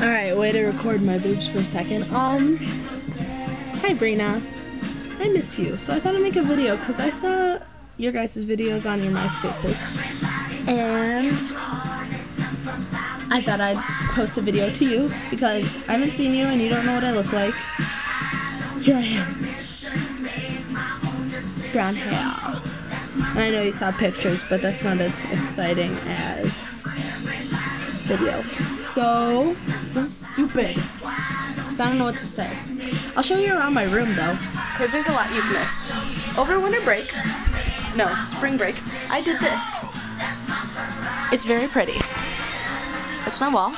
Alright, way to record my boobs for a second. Um, hi Brina. I miss you. So I thought I'd make a video because I saw your guys' videos on your MySpaces. And I thought I'd post a video to you because I haven't seen you and you don't know what I look like. Here I am. Brown hair. I know you saw pictures, but that's not as exciting as video. So, this is stupid. Because I don't know what to say. I'll show you around my room though, because there's a lot you've missed. Over winter break, no, spring break, I did this. It's very pretty. That's my wall.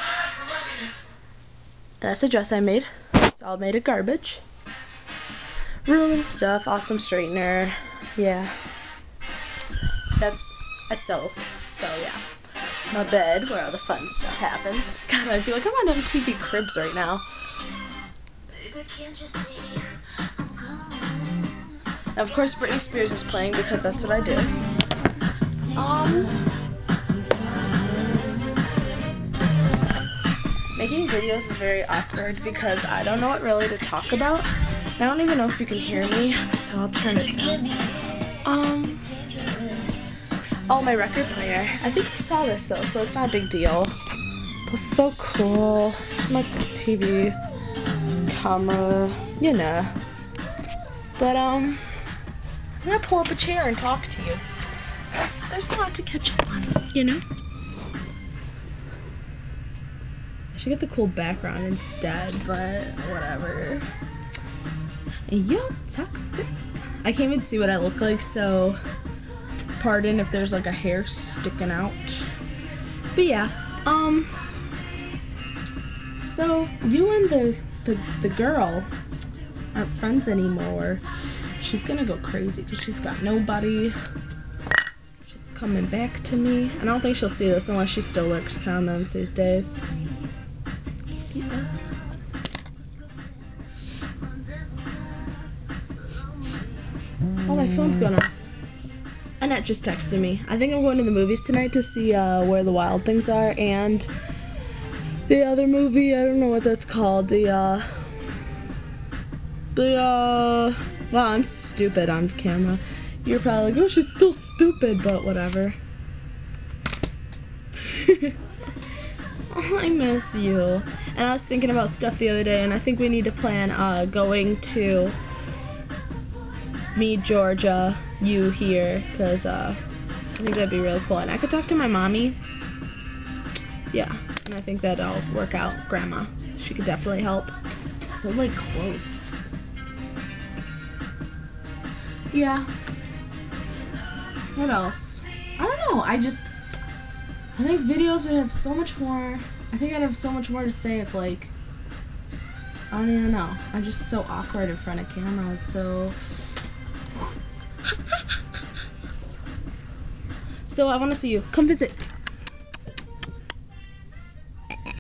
That's a dress I made. It's all made of garbage. Room and stuff, awesome straightener. Yeah. That's a sew, so yeah. My bed, where all the fun stuff happens. God, I feel like I'm on MTV Cribs right now. And of course, Britney Spears is playing because that's what I do. Um, making videos is very awkward because I don't know what really to talk about. I don't even know if you can hear me, so I'll turn it down. Um, oh, my record player. I think you saw this though, so it's not a big deal. It's so cool. My TV, camera, you know. But um, I'm gonna pull up a chair and talk to you. There's a lot to catch up on, you know. I should get the cool background instead, but whatever. Yo, toxic. I can't even see what I look like, so pardon if there's like a hair sticking out. But yeah, um, so you and the the, the girl aren't friends anymore. She's gonna go crazy because she's got nobody. She's coming back to me. I don't think she'll see this unless she still lurks comments these days. Oh, my phone's going off. Annette just texted me. I think I'm going to the movies tonight to see uh, Where the Wild Things Are and the other movie. I don't know what that's called. The, uh, the, uh, wow, I'm stupid on camera. You're probably like, oh, she's still stupid, but whatever. I miss you. And I was thinking about stuff the other day, and I think we need to plan uh, going to me, Georgia, you here, because uh, I think that'd be really cool. And I could talk to my mommy. Yeah, and I think that'll work out. Grandma, she could definitely help. It's so, like, close. Yeah. What else? I don't know. I just. I think videos would have so much more. I think I'd have so much more to say if, like. I don't even know. I'm just so awkward in front of cameras, so. So I want to see you. Come visit.